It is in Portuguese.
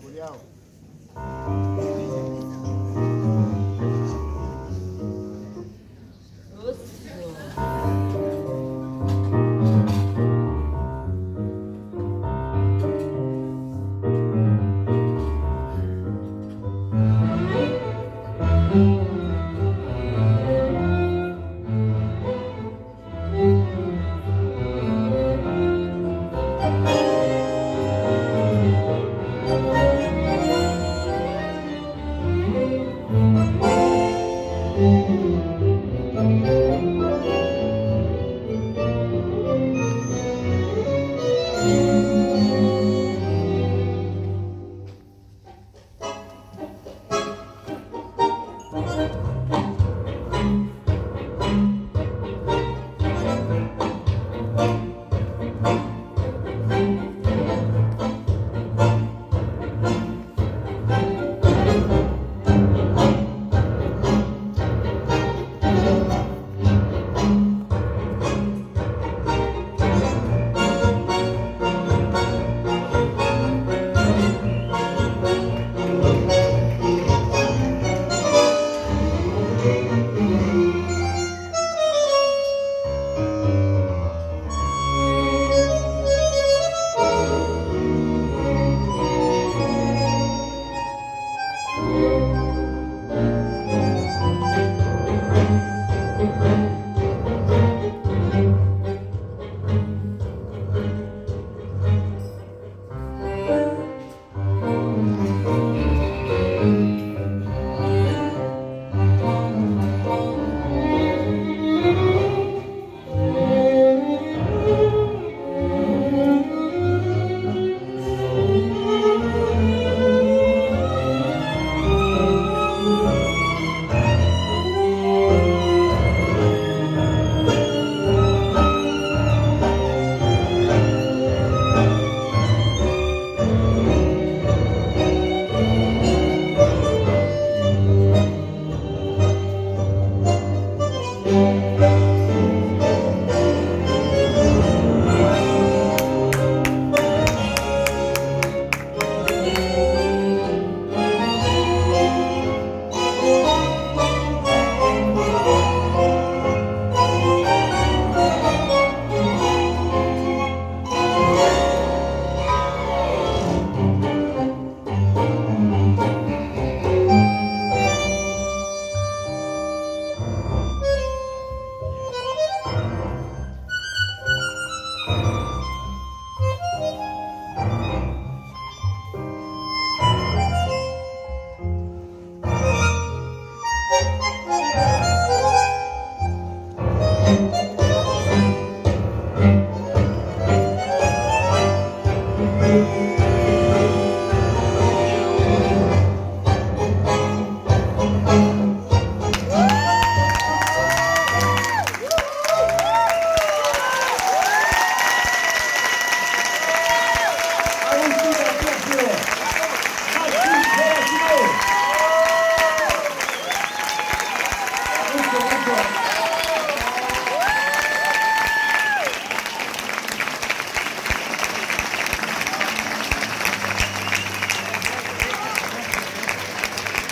Gabriel. Muito,